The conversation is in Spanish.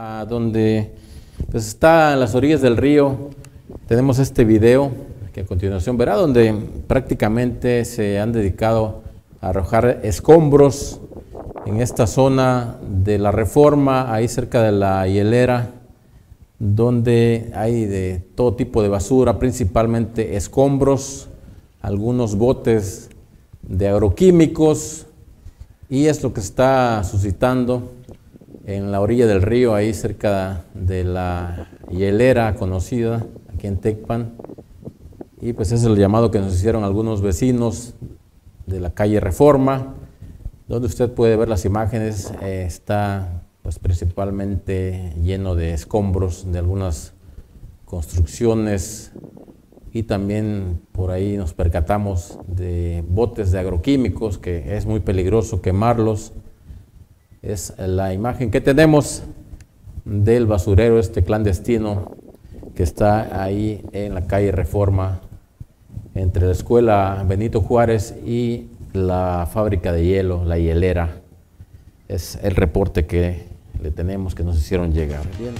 A donde pues, está en las orillas del río, tenemos este video que a continuación verá, donde prácticamente se han dedicado a arrojar escombros en esta zona de la reforma, ahí cerca de la hielera, donde hay de todo tipo de basura, principalmente escombros, algunos botes de agroquímicos, y es lo que está suscitando en la orilla del río, ahí cerca de la hielera conocida, aquí en Tecpan. Y pues es el llamado que nos hicieron algunos vecinos de la calle Reforma, donde usted puede ver las imágenes, eh, está pues principalmente lleno de escombros de algunas construcciones. Y también por ahí nos percatamos de botes de agroquímicos que es muy peligroso quemarlos es la imagen que tenemos del basurero este clandestino que está ahí en la calle Reforma entre la escuela Benito Juárez y la fábrica de hielo, la hielera. Es el reporte que le tenemos que nos hicieron llegar. Bien.